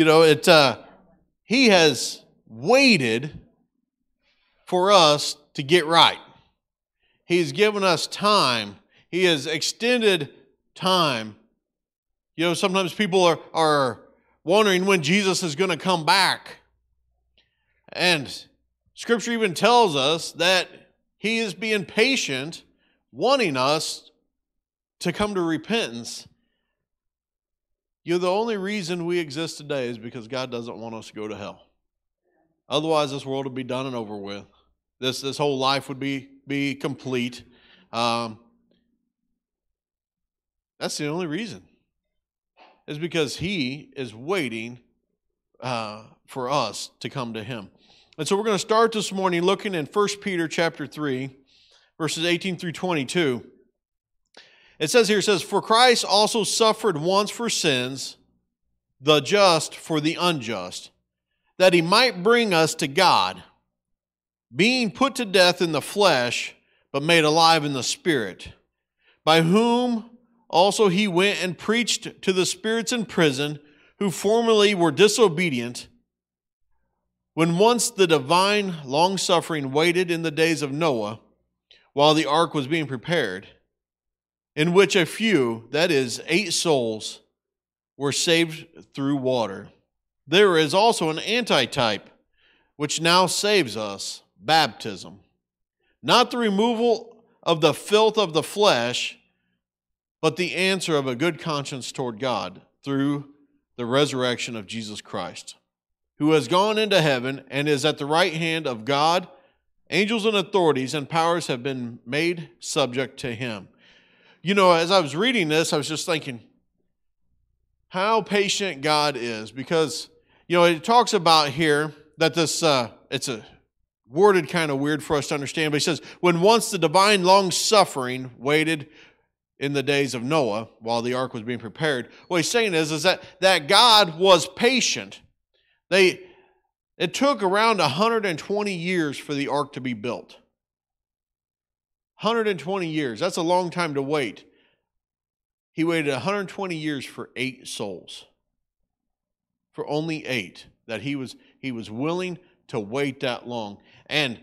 You know, it uh, he has waited for us to get right. He's given us time. He has extended time. You know, sometimes people are, are wondering when Jesus is going to come back. And Scripture even tells us that He is being patient, wanting us to come to repentance. You know, the only reason we exist today is because God doesn't want us to go to hell. Otherwise, this world would be done and over with. This, this whole life would be, be complete. Um, that's the only reason. Is because He is waiting uh, for us to come to Him. And so we're going to start this morning looking in 1 Peter chapter 3, verses 18 through 22. It says here, it says, For Christ also suffered once for sins, the just for the unjust, that he might bring us to God, being put to death in the flesh, but made alive in the spirit, by whom also he went and preached to the spirits in prison, who formerly were disobedient when once the divine long suffering waited in the days of Noah, while the ark was being prepared, in which a few, that is, eight souls, were saved through water, there is also an antitype which now saves us baptism. Not the removal of the filth of the flesh, but the answer of a good conscience toward God through the resurrection of Jesus Christ who has gone into heaven and is at the right hand of God. Angels and authorities and powers have been made subject to him. You know, as I was reading this, I was just thinking how patient God is because, you know, it talks about here that this, uh, it's a worded kind of weird for us to understand, but he says, when once the divine long suffering waited in the days of Noah while the ark was being prepared, what he's saying is, is that, that God was patient they, it took around 120 years for the ark to be built. 120 years. That's a long time to wait. He waited 120 years for eight souls. For only eight. That he was he was willing to wait that long. And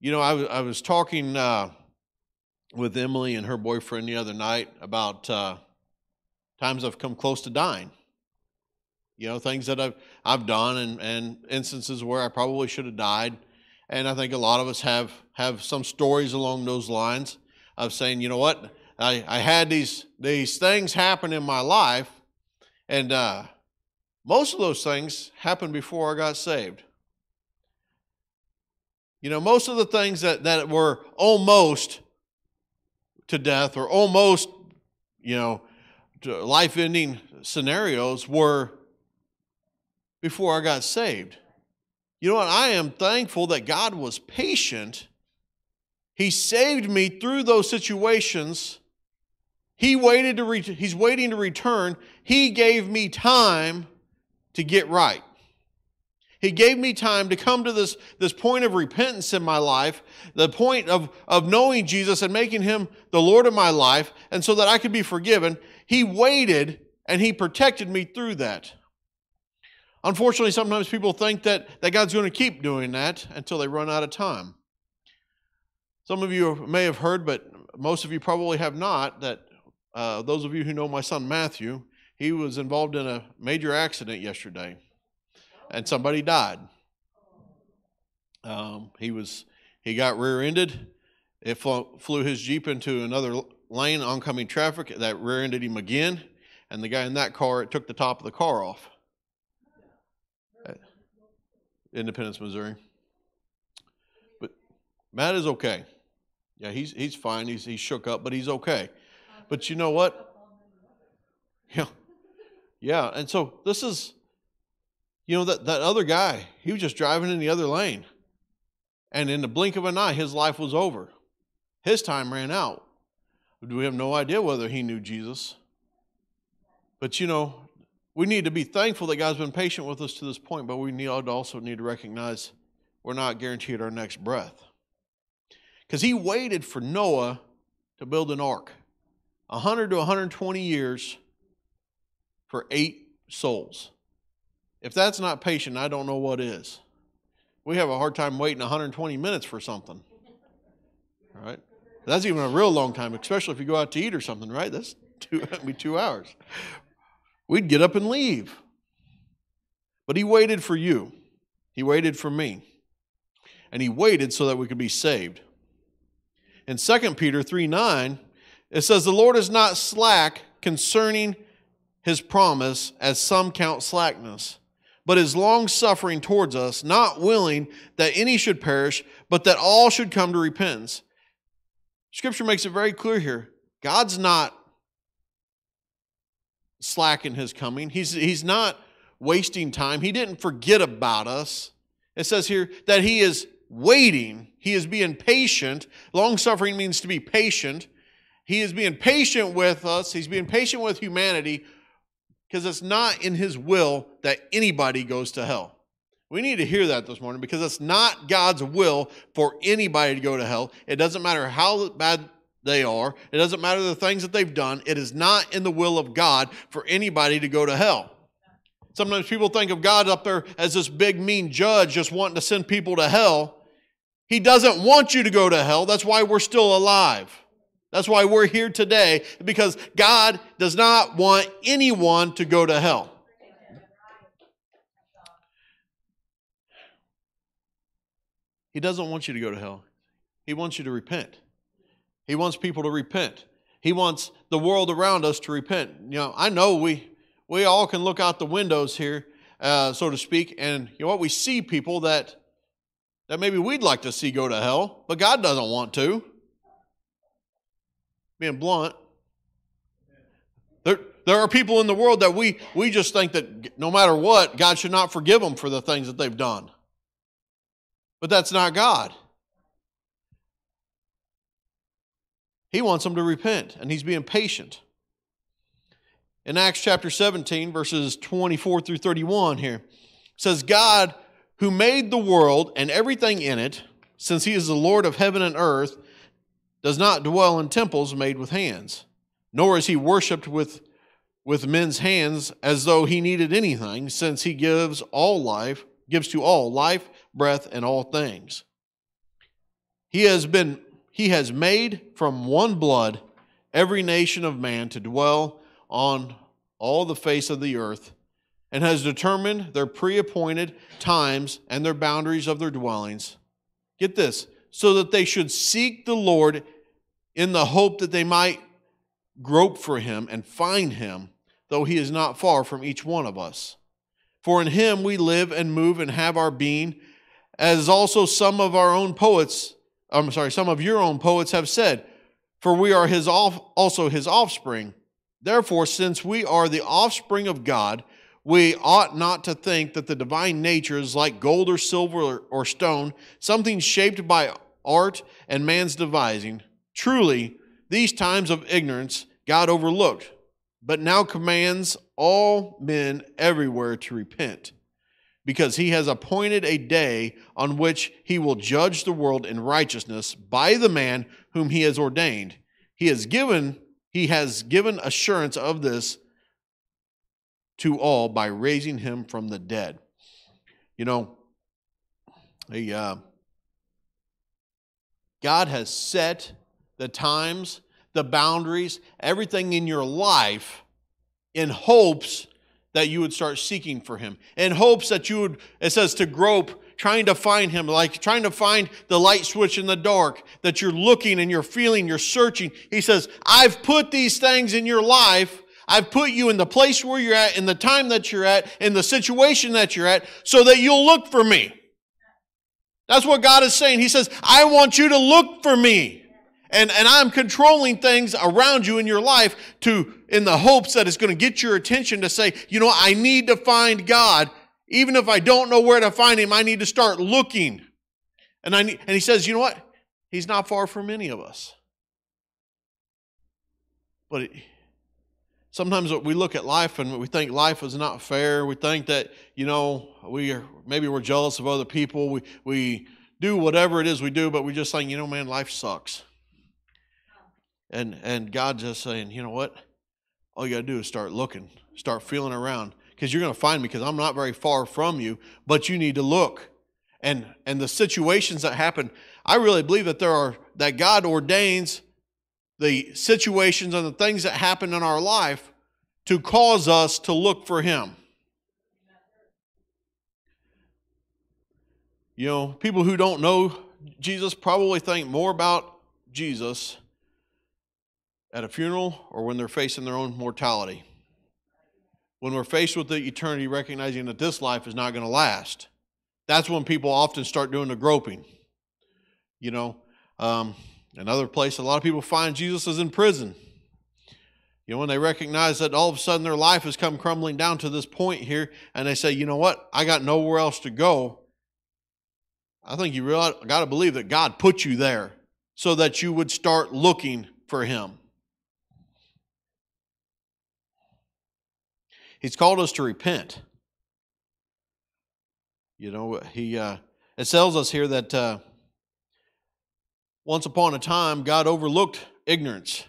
you know, I was I was talking uh, with Emily and her boyfriend the other night about uh, times I've come close to dying you know, things that I've, I've done and, and instances where I probably should have died. And I think a lot of us have, have some stories along those lines of saying, you know what, I, I had these, these things happen in my life, and uh, most of those things happened before I got saved. You know, most of the things that, that were almost to death or almost, you know, life ending scenarios were before I got saved. You know what? I am thankful that God was patient. He saved me through those situations. He waited to re- he's waiting to return. He gave me time to get right. He gave me time to come to this, this point of repentance in my life, the point of, of knowing Jesus and making him the Lord of my life, and so that I could be forgiven. He waited and he protected me through that. Unfortunately, sometimes people think that, that God's going to keep doing that until they run out of time. Some of you may have heard, but most of you probably have not, that uh, those of you who know my son Matthew, he was involved in a major accident yesterday, and somebody died. Um, he was he got rear-ended. It flew his jeep into another lane, oncoming traffic. That rear-ended him again, and the guy in that car it took the top of the car off. Independence, Missouri. But Matt is okay. Yeah, he's he's fine. He's he's shook up, but he's okay. But you know what? Yeah. Yeah, and so this is you know that that other guy, he was just driving in the other lane. And in the blink of an eye, his life was over. His time ran out. We have no idea whether he knew Jesus. But you know, we need to be thankful that God's been patient with us to this point, but we need, also need to recognize we're not guaranteed our next breath. Because he waited for Noah to build an ark 100 to 120 years for eight souls. If that's not patient, I don't know what is. We have a hard time waiting 120 minutes for something. All right? That's even a real long time, especially if you go out to eat or something, right? That's two, be two hours. We'd get up and leave. But he waited for you. He waited for me. And he waited so that we could be saved. In 2 Peter 3 9, it says, The Lord is not slack concerning his promise, as some count slackness, but is long suffering towards us, not willing that any should perish, but that all should come to repentance. Scripture makes it very clear here God's not slack in his coming, he's, he's not wasting time, he didn't forget about us. It says here that he is waiting, he is being patient. Long suffering means to be patient. He is being patient with us, he's being patient with humanity because it's not in his will that anybody goes to hell. We need to hear that this morning because it's not God's will for anybody to go to hell. It doesn't matter how bad they are, it doesn't matter the things that they've done. It is not in the will of God for anybody to go to hell. Sometimes people think of God up there as this big, mean judge just wanting to send people to hell. He doesn't want you to go to hell. That's why we're still alive. That's why we're here today, because God does not want anyone to go to hell. He doesn't want you to go to hell. He wants you to repent. He wants people to repent. He wants the world around us to repent. You know, I know we we all can look out the windows here, uh, so to speak, and you know what? We see people that that maybe we'd like to see go to hell, but God doesn't want to being blunt. There, there are people in the world that we, we just think that no matter what, God should not forgive them for the things that they've done. But that's not God. He wants them to repent, and He's being patient. In Acts chapter 17, verses 24 through 31 here, says, God, who made the world and everything in it, since He is the Lord of heaven and earth, does not dwell in temples made with hands, nor is he worshiped with, with men's hands as though he needed anything, since he gives all life, gives to all life, breath, and all things. He has been he has made from one blood every nation of man to dwell on all the face of the earth, and has determined their pre-appointed times and their boundaries of their dwellings. Get this, so that they should seek the Lord in the hope that they might grope for him and find him, though he is not far from each one of us. For in him we live and move and have our being, as also some of our own poets, I'm sorry, some of your own poets have said, for we are his also his offspring. Therefore, since we are the offspring of God, we ought not to think that the divine nature is like gold or silver or stone, something shaped by art and man's devising. Truly, these times of ignorance God overlooked, but now commands all men everywhere to repent, because he has appointed a day on which he will judge the world in righteousness by the man whom he has ordained. He has given he has given assurance of this to all by raising him from the dead. You know, a, uh, God has set the times, the boundaries, everything in your life in hopes that you would start seeking for him. In hopes that you would, it says to grope, trying to find him, like trying to find the light switch in the dark, that you're looking and you're feeling, you're searching. He says, I've put these things in your life. I've put you in the place where you're at, in the time that you're at, in the situation that you're at, so that you'll look for me. That's what God is saying. He says, I want you to look for me and, and I'm controlling things around you in your life to in the hopes that it's going to get your attention to say, you know, I need to find God. Even if I don't know where to find him, I need to start looking. And I need, and he says, you know what? He's not far from any of us. But it, sometimes we look at life and we think life is not fair. We think that, you know, we are, maybe we're jealous of other people. We, we do whatever it is we do, but we just think, you know, man, life sucks. And and God just saying, you know what? All you got to do is start looking, start feeling around. because you're going to find me because I'm not very far from you, but you need to look. And and the situations that happen, I really believe that there are that God ordains the situations and the things that happen in our life to cause us to look for him. You know, people who don't know Jesus probably think more about Jesus at a funeral or when they're facing their own mortality when we're faced with the eternity, recognizing that this life is not going to last, that's when people often start doing the groping. You know, um, another place a lot of people find Jesus is in prison. You know, when they recognize that all of a sudden their life has come crumbling down to this point here, and they say, you know what, I got nowhere else to go. I think you realize, got to believe that God put you there so that you would start looking for Him. He's called us to repent. You know, he uh, it tells us here that uh, once upon a time God overlooked ignorance.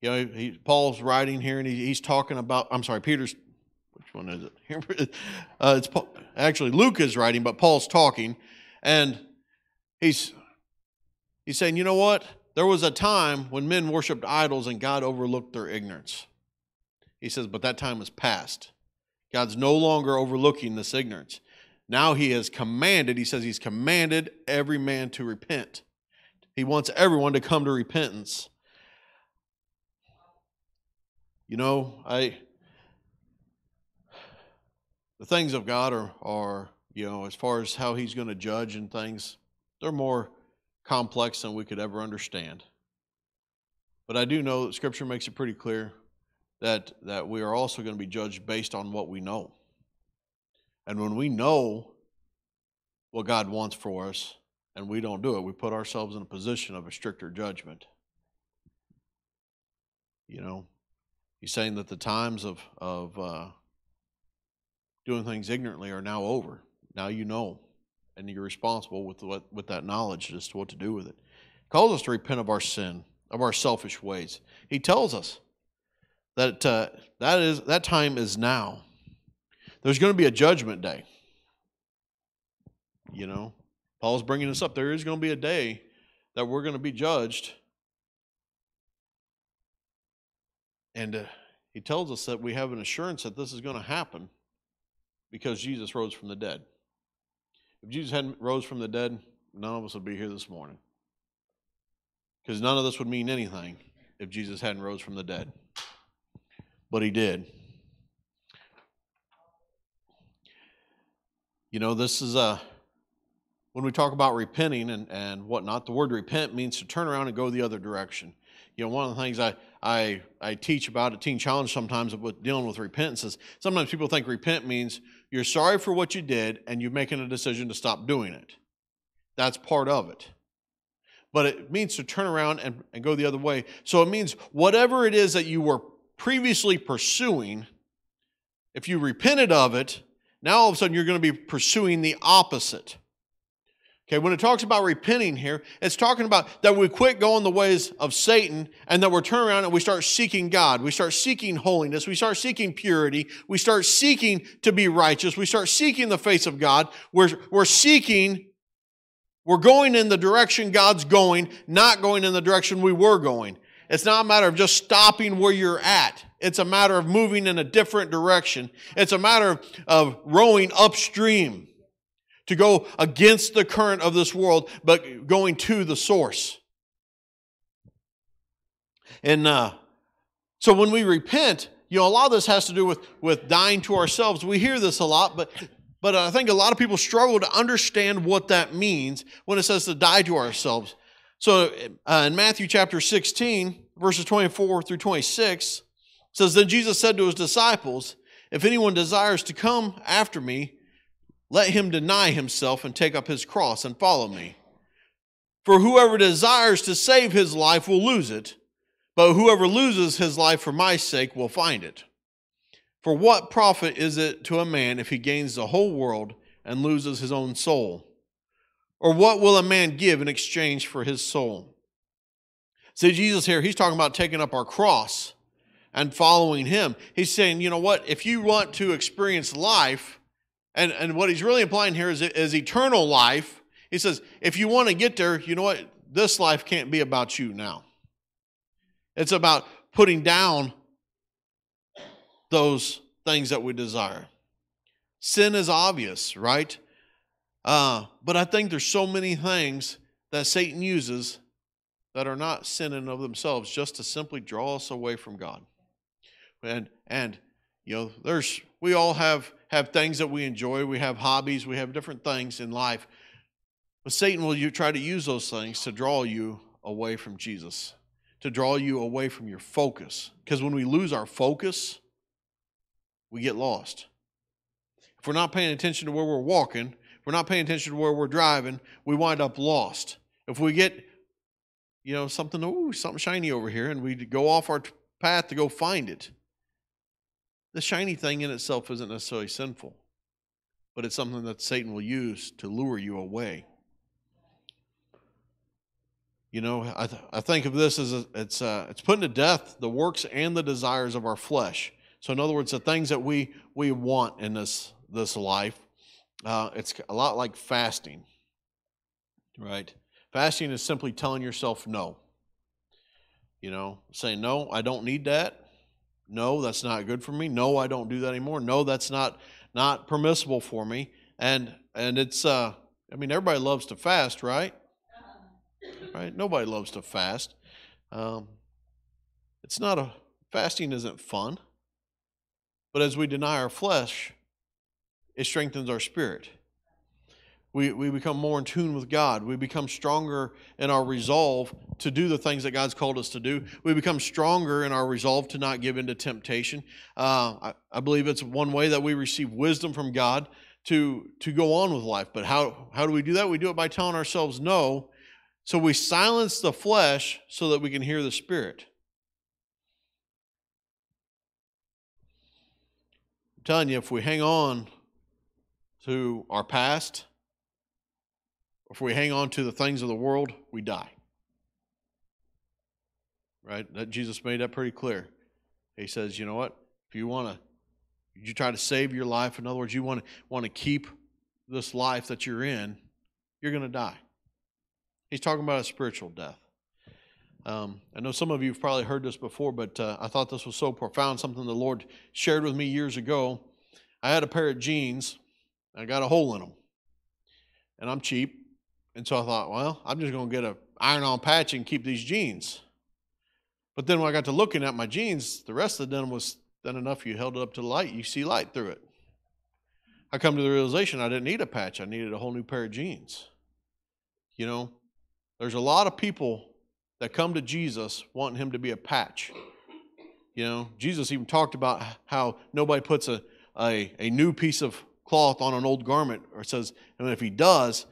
You know, he, Paul's writing here, and he, he's talking about. I'm sorry, Peter's. Which one is it? uh, it's Paul, actually Luke is writing, but Paul's talking, and he's he's saying, you know what? There was a time when men worshipped idols, and God overlooked their ignorance. He says, but that time is past. God's no longer overlooking this ignorance. Now he has commanded, he says he's commanded every man to repent. He wants everyone to come to repentance. You know, I the things of God are are, you know, as far as how he's going to judge and things, they're more complex than we could ever understand. But I do know that scripture makes it pretty clear that, that we are also going to be judged based on what we know. And when we know what God wants for us and we don't do it, we put ourselves in a position of a stricter judgment. You know, he's saying that the times of, of uh, doing things ignorantly are now over. Now you know, and you're responsible with, what, with that knowledge as to what to do with it. He calls us to repent of our sin, of our selfish ways. He tells us that uh, that is that time is now. There's going to be a judgment day. You know, Paul's bringing this up. There is going to be a day that we're going to be judged, and uh, he tells us that we have an assurance that this is going to happen because Jesus rose from the dead. If Jesus hadn't rose from the dead, none of us would be here this morning. Because none of this would mean anything if Jesus hadn't rose from the dead but he did. You know, this is a, when we talk about repenting and, and whatnot, the word repent means to turn around and go the other direction. You know, one of the things I, I, I teach about at Teen Challenge sometimes with dealing with repentance is sometimes people think repent means you're sorry for what you did and you're making a decision to stop doing it. That's part of it. But it means to turn around and, and go the other way. So it means whatever it is that you were previously pursuing, if you repented of it, now all of a sudden you're going to be pursuing the opposite. Okay, when it talks about repenting here, it's talking about that we quit going the ways of Satan and that we're turning around and we start seeking God. We start seeking holiness. We start seeking purity. We start seeking to be righteous. We start seeking the face of God. We're, we're seeking, we're going in the direction God's going, not going in the direction we were going. It's not a matter of just stopping where you're at. It's a matter of moving in a different direction. It's a matter of, of rowing upstream to go against the current of this world, but going to the source. And uh, so when we repent, you know, a lot of this has to do with, with dying to ourselves. We hear this a lot, but but I think a lot of people struggle to understand what that means when it says to die to ourselves. So uh, in Matthew chapter 16, verses 24 through 26, says, Then Jesus said to his disciples, If anyone desires to come after me, let him deny himself and take up his cross and follow me. For whoever desires to save his life will lose it, but whoever loses his life for my sake will find it. For what profit is it to a man if he gains the whole world and loses his own soul? Or what will a man give in exchange for his soul? See, Jesus here, he's talking about taking up our cross and following him. He's saying, you know what? If you want to experience life, and, and what he's really implying here is, is eternal life. He says, if you want to get there, you know what? This life can't be about you now. It's about putting down those things that we desire. Sin is obvious, right? Uh, but I think there's so many things that Satan uses that are not sin in of themselves just to simply draw us away from God. And and you know, there's we all have have things that we enjoy, we have hobbies, we have different things in life. But Satan will you try to use those things to draw you away from Jesus, to draw you away from your focus. Because when we lose our focus, we get lost. If we're not paying attention to where we're walking, we're not paying attention to where we're driving, we wind up lost. If we get, you know, something, ooh, something shiny over here, and we go off our path to go find it, the shiny thing in itself isn't necessarily sinful, but it's something that Satan will use to lure you away. You know, I, th- I think of this as a, it's uh, it's putting to death the works and the desires of our flesh. So, in other words, the things that we we want in this this life, uh, it's a lot like fasting, right? Fasting is simply telling yourself no. You know, saying no, I don't need that. No, that's not good for me. No, I don't do that anymore. No, that's not not permissible for me. And and it's uh I mean everybody loves to fast, right? Right? Nobody loves to fast. Um, it's not a fasting isn't fun. But as we deny our flesh, it strengthens our spirit. We, we become more in tune with God. We become stronger in our resolve to do the things that God's called us to do. We become stronger in our resolve to not give into temptation. Uh, I, I believe it's one way that we receive wisdom from God to, to go on with life. But how, how do we do that? We do it by telling ourselves no. So we silence the flesh so that we can hear the Spirit. I'm telling you, if we hang on to our past, if we hang on to the things of the world, we die. Right? That Jesus made that pretty clear. He says, you know what? If you want to you try to save your life, in other words, you want to want to keep this life that you're in, you're going to die. He's talking about a spiritual death. Um, I know some of you have probably heard this before, but uh, I thought this was so profound, something the Lord shared with me years ago. I had a pair of jeans, I got a hole in them, and I'm cheap. And so I thought, well, I'm just going to get a iron on patch and keep these jeans. But then when I got to looking at my jeans, the rest of the denim was thin enough you held it up to the light, you see light through it. I come to the realization I didn't need a patch, I needed a whole new pair of jeans. You know, there's a lot of people that come to Jesus wanting him to be a patch. You know, Jesus even talked about how nobody puts a, a, a new piece of cloth on an old garment, or says, and if he does,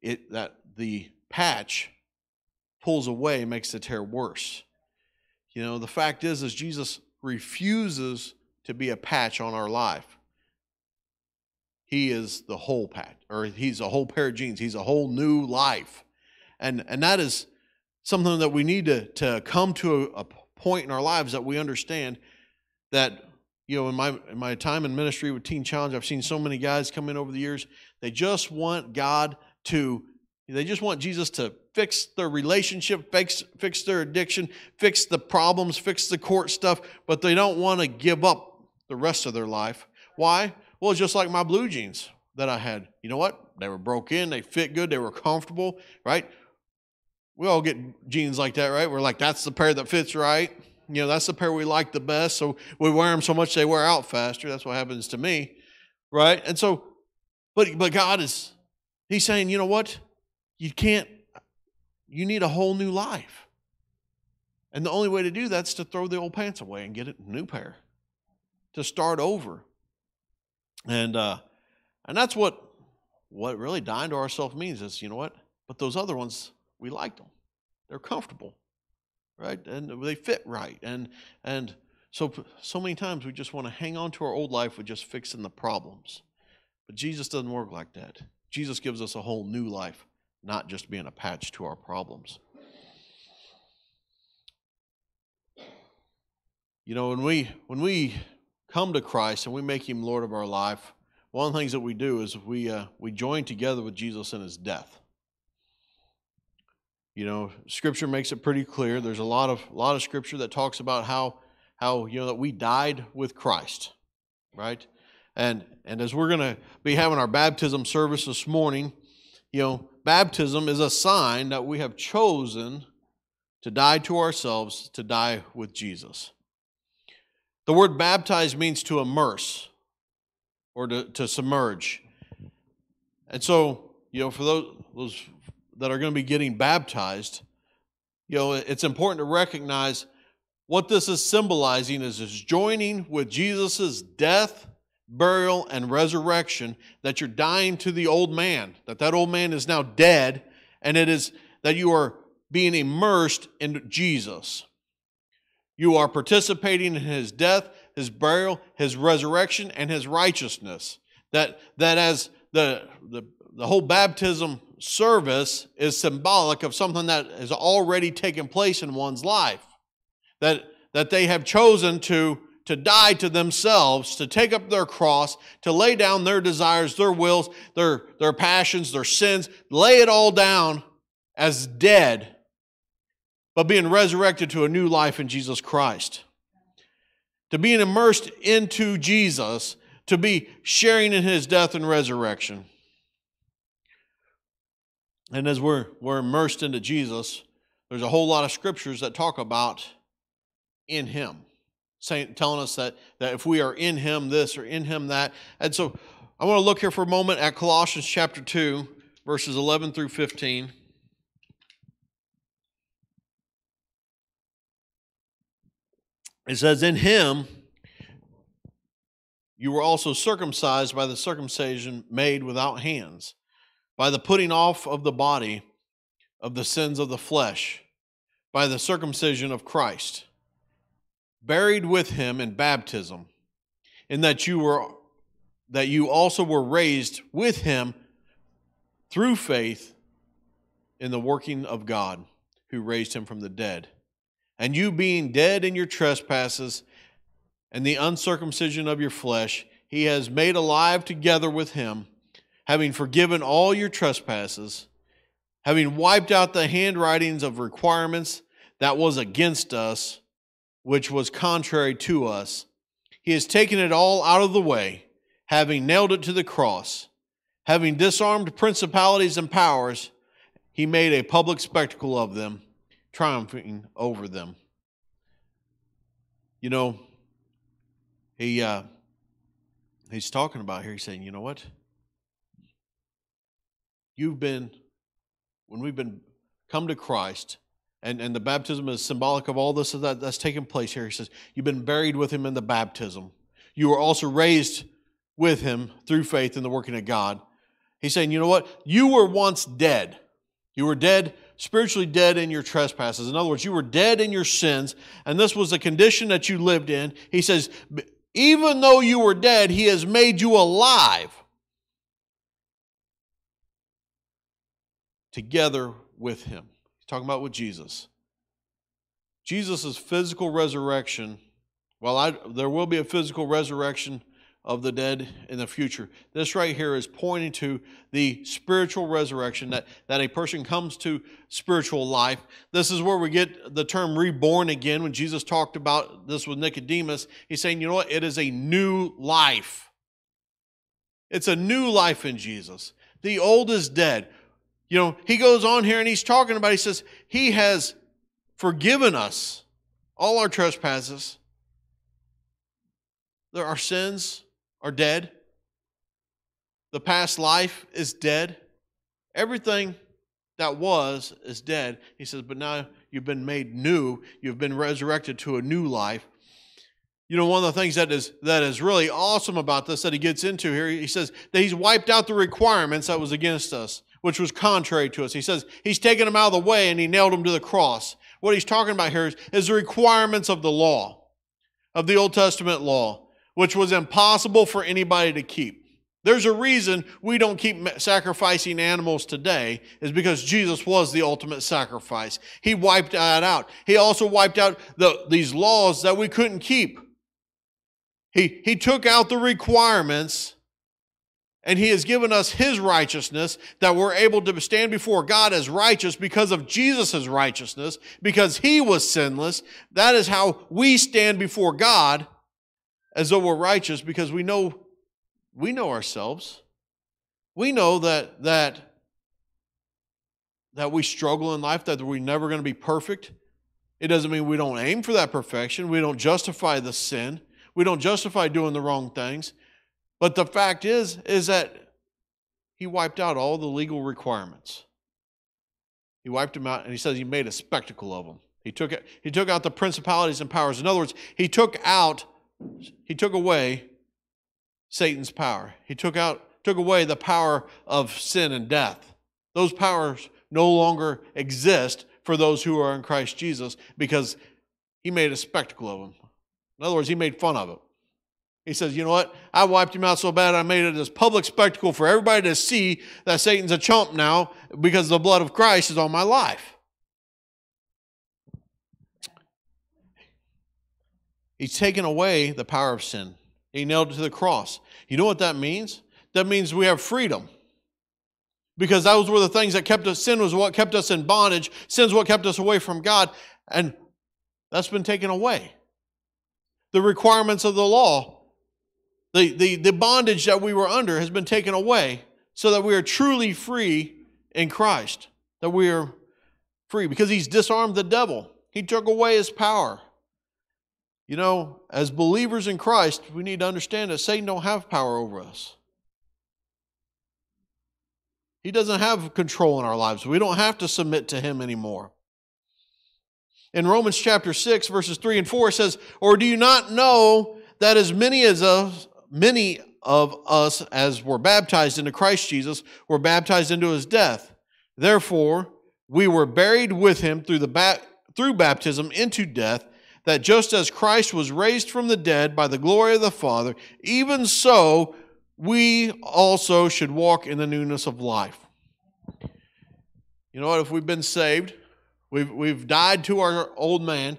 it that the patch pulls away makes the tear worse. You know, the fact is, is Jesus refuses to be a patch on our life. He is the whole patch, or he's a whole pair of jeans. He's a whole new life. And, and that is something that we need to, to come to a, a point in our lives that we understand that you know in my in my time in ministry with teen challenge i've seen so many guys come in over the years. They just want god to they just want jesus to fix their relationship fix fix their addiction fix the problems fix the court stuff but they don't want to give up the rest of their life. Why? Well it's just like my blue jeans that i had. You know what? They were broke in they fit good they were comfortable right? We all get jeans like that, right? We're like, that's the pair that fits right. You know, that's the pair we like the best. So we wear them so much they wear out faster. That's what happens to me, right? And so, but but God is, He's saying, you know what? You can't. You need a whole new life. And the only way to do that's to throw the old pants away and get a new pair, to start over. And uh, and that's what what really dying to ourselves means is, you know what? But those other ones, we like them. They're comfortable, right? And they fit right. And and so so many times we just want to hang on to our old life with just fixing the problems. But Jesus doesn't work like that. Jesus gives us a whole new life, not just being a patch to our problems. You know, when we when we come to Christ and we make Him Lord of our life, one of the things that we do is we uh, we join together with Jesus in His death. You know, Scripture makes it pretty clear. There's a lot of a lot of Scripture that talks about how how you know that we died with Christ, right? And and as we're going to be having our baptism service this morning, you know, baptism is a sign that we have chosen to die to ourselves, to die with Jesus. The word baptize means to immerse or to, to submerge. And so, you know, for those, those that are going to be getting baptized, you know, it's important to recognize what this is symbolizing is, is joining with Jesus' death, burial, and resurrection, that you're dying to the old man, that that old man is now dead, and it is that you are being immersed in Jesus. You are participating in his death, his burial, his resurrection, and his righteousness. That, that as the, the, the whole baptism service is symbolic of something that has already taken place in one's life. That, that they have chosen to, to die to themselves, to take up their cross, to lay down their desires, their wills, their, their passions, their sins, lay it all down as dead but being resurrected to a new life in Jesus Christ. To being immersed into Jesus, to be sharing in his death and resurrection. And as we're, we're immersed into Jesus, there's a whole lot of scriptures that talk about in him, saying, telling us that, that if we are in him this or in him that. And so I want to look here for a moment at Colossians chapter 2, verses 11 through 15. It says, In him you were also circumcised by the circumcision made without hands, by the putting off of the body of the sins of the flesh, by the circumcision of Christ, buried with him in baptism, in that you were that you also were raised with him through faith in the working of God who raised him from the dead. And you being dead in your trespasses and the uncircumcision of your flesh, he has made alive together with him, having forgiven all your trespasses, having wiped out the handwritings of requirements that was against us, which was contrary to us. He has taken it all out of the way, having nailed it to the cross. Having disarmed principalities and powers, he made a public spectacle of them triumphing over them. You know, he uh, he's talking about here. He's saying, you know what? You've been when we've been come to Christ, and, and the baptism is symbolic of all this that, that's taken place here. He says, You've been buried with him in the baptism. You were also raised with him through faith in the working of God. He's saying, You know what? You were once dead. You were dead spiritually dead in your trespasses. In other words, you were dead in your sins, and this was the condition that you lived in. He says, even though you were dead, He has made you alive together with Him. He's talking about with Jesus. Jesus' physical resurrection, well, I, there will be a physical resurrection of the dead in the future. This right here is pointing to the spiritual resurrection, that, that a person comes to spiritual life. This is where we get the term reborn again. When Jesus talked about this with Nicodemus, he's saying, you know what? It is a new life. It's a new life in Jesus. The old is dead. You know, he goes on here and he's talking about, he says, He has forgiven us all our trespasses, our sins, are dead. The past life is dead. Everything that was is dead. He says, but now you've been made new. You've been resurrected to a new life. You know, one of the things that is that is really awesome about this that he gets into here, he says that he's wiped out the requirements that was against us, which was contrary to us. He says he's taken them out of the way and he nailed them to the cross. What he's talking about here is, is the requirements of the law, of the Old Testament law which was impossible for anybody to keep. There's a reason we don't keep sacrificing animals today, is because Jesus was the ultimate sacrifice. He wiped that out. He also wiped out the, these laws that we couldn't keep. He, he took out the requirements and he has given us his righteousness that we're able to stand before God as righteous because of Jesus' righteousness, because he was sinless. That is how we stand before God as though we're righteous because we know we know ourselves. We know that that that we struggle in life, that we're never going to be perfect. It doesn't mean we don't aim for that perfection. We don't justify the sin. We don't justify doing the wrong things. But the fact is, is that he wiped out all the legal requirements. He wiped them out, and he says he made a spectacle of them. He took it, he took out the principalities and powers. In other words, he took out, he took away Satan's power. He took out, took away the power of sin and death. Those powers no longer exist for those who are in Christ Jesus because he made a spectacle of them. In other words, he made fun of it. He says, You know what? I wiped him out so bad I made it this public spectacle for everybody to see that Satan's a chump now because the blood of Christ is on my life. He's taken away the power of sin. He nailed it to the cross. You know what that means? That means we have freedom. Because those were the things that kept us, sin was what kept us in bondage, sin's what kept us away from God, and that's been taken away. The requirements of the law the, the, the bondage that we were under has been taken away so that we are truly free in Christ. That we are free because he's disarmed the devil. He took away his power. You know, as believers in Christ, we need to understand that Satan don't have power over us. He doesn't have control in our lives. We don't have to submit to him anymore. In Romans chapter 6, verses 3 and 4, it says, Or do you not know that as many as us, many of us, as were baptized into Christ Jesus, were baptized into his death. Therefore, we were buried with him through, the ba- through baptism into death, that just as Christ was raised from the dead by the glory of the Father, even so we also should walk in the newness of life. You know what? If we've been saved, we've, we've died to our old man,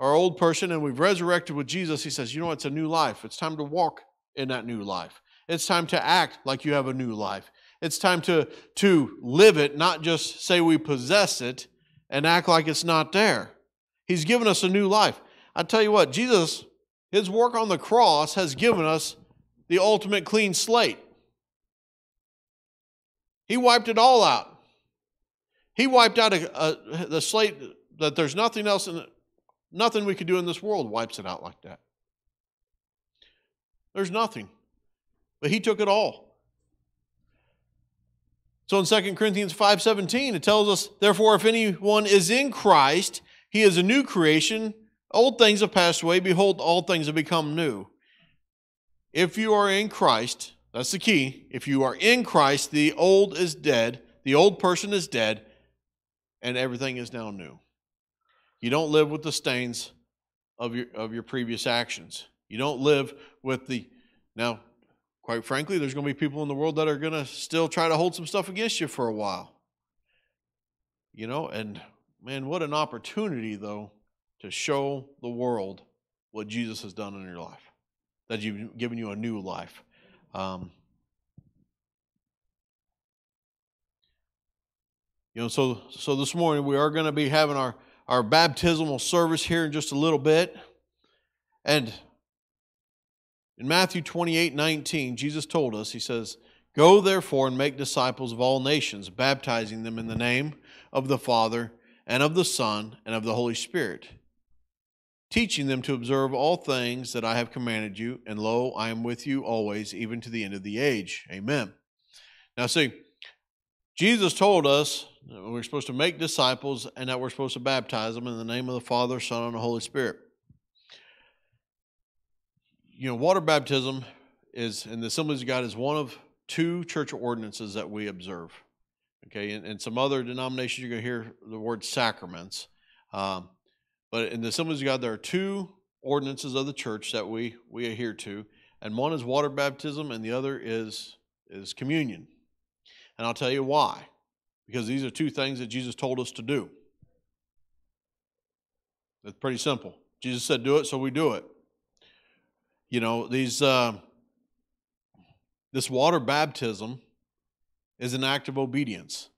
our old person, and we've resurrected with Jesus, he says, you know, it's a new life. It's time to walk in that new life. It's time to act like you have a new life. It's time to, to live it, not just say we possess it and act like it's not there. He's given us a new life. I tell you what, Jesus, his work on the cross has given us the ultimate clean slate. He wiped it all out. He wiped out a, a, the slate that there's nothing else in nothing we could do in this world wipes it out like that. There's nothing. But he took it all. So in 2 Corinthians 5:17 it tells us therefore if anyone is in Christ he is a new creation old things have passed away behold all things have become new. If you are in Christ that's the key if you are in Christ the old is dead the old person is dead and everything is now new. You don't live with the stains of your of your previous actions. You don't live with the. Now, quite frankly, there's going to be people in the world that are going to still try to hold some stuff against you for a while. You know, and man, what an opportunity, though, to show the world what Jesus has done in your life, that you've given you a new life. Um, you know, so so this morning we are going to be having our our baptismal service here in just a little bit, and in Matthew 28 19, Jesus told us, He says, Go therefore and make disciples of all nations, baptizing them in the name of the Father and of the Son and of the Holy Spirit, teaching them to observe all things that I have commanded you, and lo, I am with you always, even to the end of the age. Amen. Now, see, Jesus told us we're supposed to make disciples and that we're supposed to baptize them in the name of the Father, Son, and the Holy Spirit you know, water baptism is and the Assemblies of God is one of two church ordinances that we observe. Okay, and, and some other denominations you're going to hear the word sacraments, um, but in the Assemblies of God there are two ordinances of the church that we we adhere to, and one is water baptism, and the other is is communion. And I'll tell you why. Because these are two things that Jesus told us to do. It's pretty simple. Jesus said, "Do it," so we do it. You know, these uh, this water baptism is an act of obedience.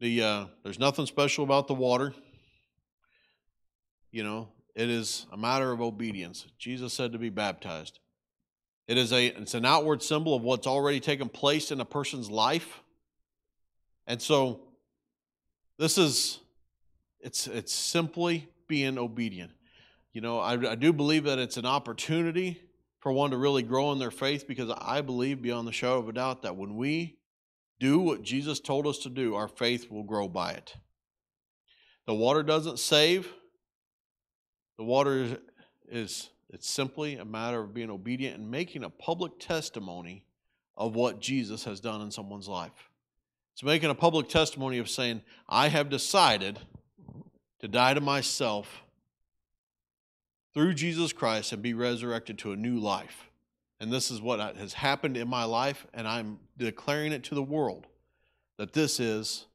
The uh, there's nothing special about the water. You know, it is a matter of obedience. Jesus said to be baptized. It is a it's an outward symbol of what's already taken place in a person's life. And so this is it's it's simply being obedient. You know, I, I do believe that it's an opportunity for one to really grow in their faith because I believe beyond the shadow of a doubt that when we do what Jesus told us to do, our faith will grow by it. The water doesn't save. The water is it's simply a matter of being obedient and making a public testimony of what Jesus has done in someone's life. It's making a public testimony of saying, I have decided to die to myself through Jesus Christ and be resurrected to a new life. And this is what has happened in my life, and I'm declaring it to the world that this is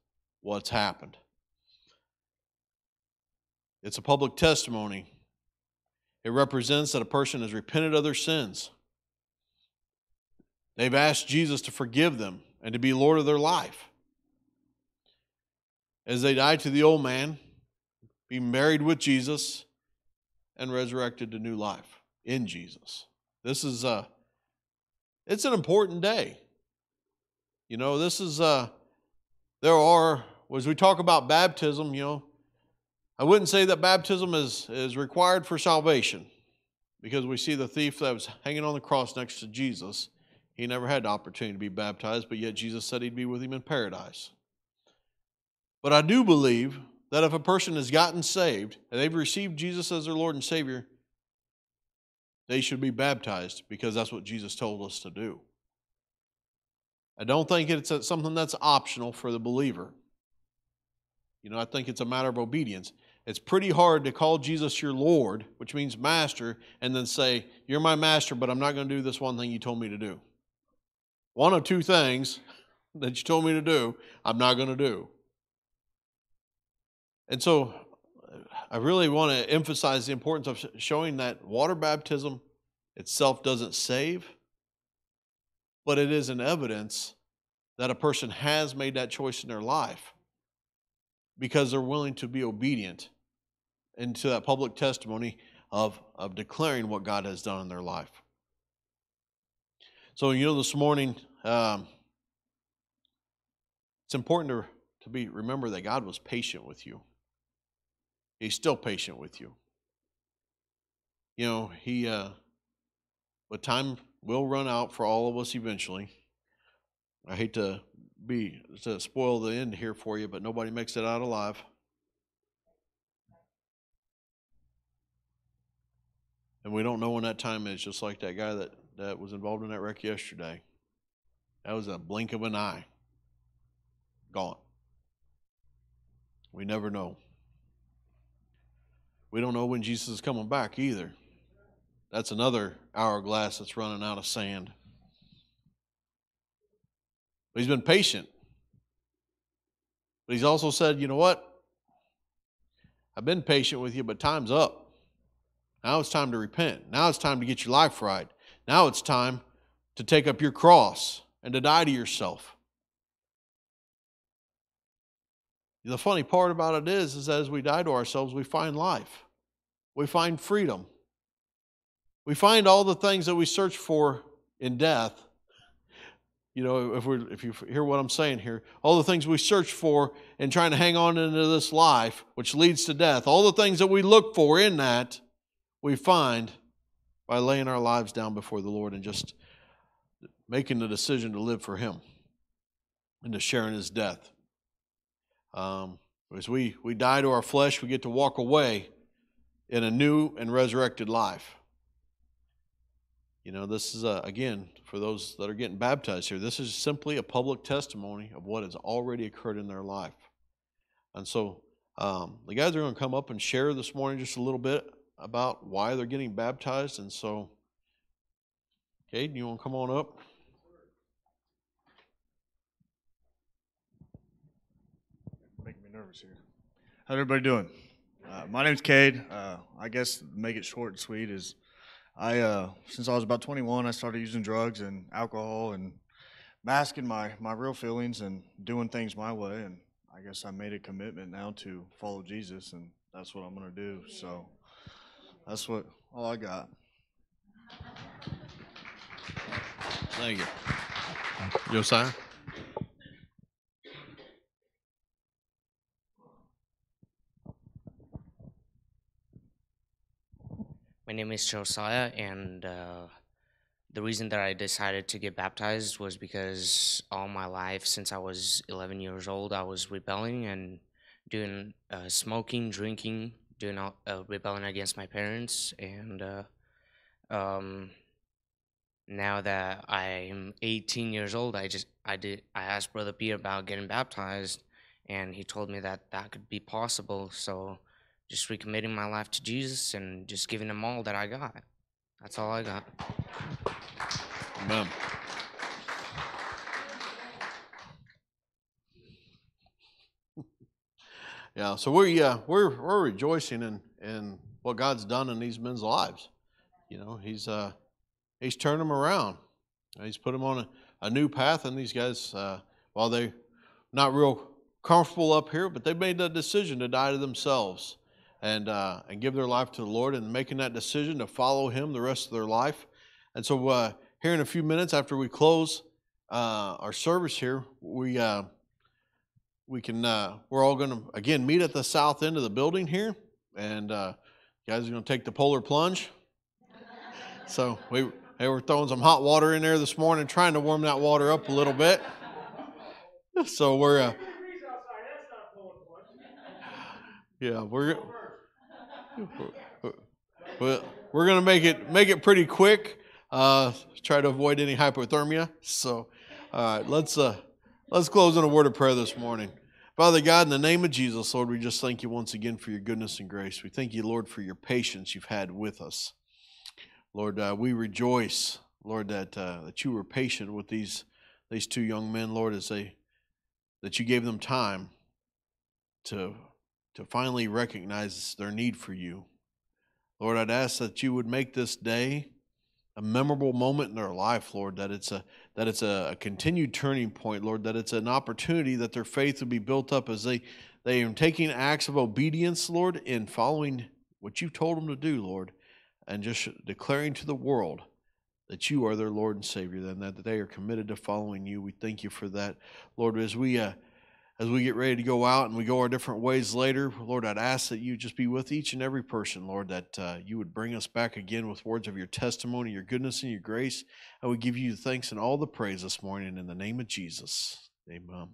what's happened. It's a public testimony. It represents that a person has repented of their sins. They've asked Jesus to forgive them and to be Lord of their life. As they die to the old man, be married with Jesus, and resurrected to new life in Jesus. This is a it's an important day. You know, this is uh there are as we talk about baptism, you know, I wouldn't say that baptism is is required for salvation because we see the thief that was hanging on the cross next to Jesus. He never had the opportunity to be baptized, but yet Jesus said he'd be with him in paradise. But I do believe that if a person has gotten saved and they've received Jesus as their Lord and Savior, they should be baptized because that's what Jesus told us to do. I don't think it's something that's optional for the believer. You know, I think it's a matter of obedience. It's pretty hard to call Jesus your Lord, which means master, and then say, You're my master, but I'm not going to do this one thing you told me to do. One of two things that you told me to do, I'm not going to do. And so I really want to emphasize the importance of showing that water baptism itself doesn't save, but it is an evidence that a person has made that choice in their life because they're willing to be obedient into that public testimony of, of declaring what God has done in their life. So, you know, this morning, um, it's important to, to be remember that God was patient with you. He's still patient with you. You know, he, uh, but time will run out for all of us eventually. I hate to be to spoil the end here for you, but nobody makes it out alive. And we don't know when that time is, just like that guy that, that was involved in that wreck yesterday. That was a blink of an eye. Gone. We never know. We don't know when Jesus is coming back either. That's another hourglass that's running out of sand. But he's been patient. But he's also said, you know what? I've been patient with you, but time's up. Now it's time to repent. Now it's time to get your life right. Now it's time to take up your cross and to die to yourself. The funny part about it is, is as we die to ourselves, we find life. We find freedom. We find all the things that we search for in death. You know, if we if you hear what I'm saying here, all the things we search for in trying to hang on into this life, which leads to death, all the things that we look for in that, we find by laying our lives down before the Lord and just making the decision to live for Him and to share in His death. Um, as we, we die to our flesh, we get to walk away in a new and resurrected life. You know, this is, a, again, for those that are getting baptized here, this is simply a public testimony of what has already occurred in their life. And so um, the guys are going to come up and share this morning just a little bit about why they're getting baptized. And so Caden, you want to come on up? Nervous here. How's everybody doing? Uh, my name's Cade. Uh, I guess make it short and sweet is I uh, since I was about 21, I started using drugs and alcohol and masking my my real feelings and doing things my way. And I guess I made a commitment now to follow Jesus, and that's what I'm gonna do. So that's what all I got. Thank you. Josiah? My name is Josiah, and uh, the reason that I decided to get baptized was because all my life, since I was 11 years old, I was rebelling and doing uh, smoking, drinking, doing all, uh, rebelling against my parents, and uh, um, now that I'm 18 years old, I just I did I asked Brother Peter about getting baptized, and he told me that that could be possible. So just recommitting my life to Jesus and just giving him all that I got. That's all I got. Amen. Yeah, so we uh, we're we're rejoicing in in what God's done in these men's lives. You know, He's uh, He's turned them around. He's put them on a, a new path, and these guys, uh, while they're not real comfortable up here, but they made the decision to die to themselves and uh, and give their life to the Lord, and making that decision to follow Him the rest of their life. And so, uh, here in a few minutes after we close uh, our service here, we uh, we can uh, we're all going to again meet at the south end of the building here, and uh, you guys are going to take the polar plunge. So we they were throwing some hot water in there this morning, trying to warm that water up a little bit. So we're uh, yeah we're we're, we're going to make it make it pretty quick. Uh, try to avoid any hypothermia. So, all right, let's uh, let's close in a word of prayer this morning. Father God, in the name of Jesus, Lord, we just thank you once again for your goodness and grace. We thank you, Lord, for your patience you've had with us. Lord, uh, we rejoice, Lord, that uh, that you were patient with these these two young men, Lord, as they that you gave them time to to finally recognize their need for you. Lord, I'd ask that you would make this day a memorable moment in their life, Lord, that it's a that it's a, continued turning point, Lord, that it's an opportunity that their faith would be built up as they they are taking acts of obedience, Lord, in following what you've told them to do, Lord, and just declaring to the world that you are their Lord and Savior, then that they are committed to following you. We thank you for that, Lord. As we uh, as we get ready to go out and we go our different ways later, Lord, I'd ask that you just be with each and every person, Lord, that uh, you would bring us back again with words of your testimony, your goodness, and your grace. I would give you thanks and all the praise this morning in the name of Jesus. Amen.